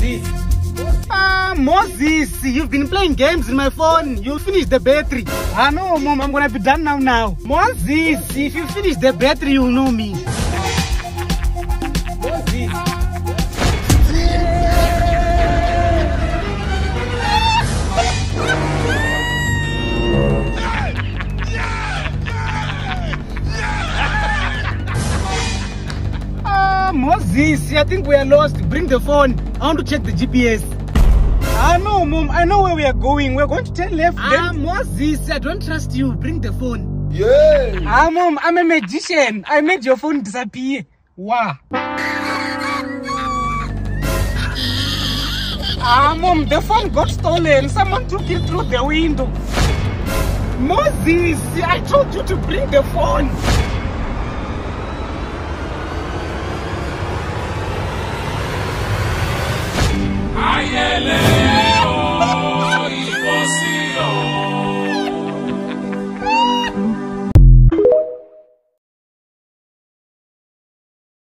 Moses. Ah, Moses, you've been playing games in my phone. You'll finish the battery. Ah, no, mom, I'm gonna be done now. Now, Moses, if you finish the battery, you'll know me. Ah, Moses, I think we are lost. Bring the phone. I want to check the GPS. Ah, no, mom. I know where we are going. We're going to turn left. Ah, Moses, I don't trust you. Bring the phone. Yeah. Ah, mom, I'm a magician. I made your phone disappear. Wow. Ah, mom, the phone got stolen. Someone took it through the window. Moses, I told you to bring the phone.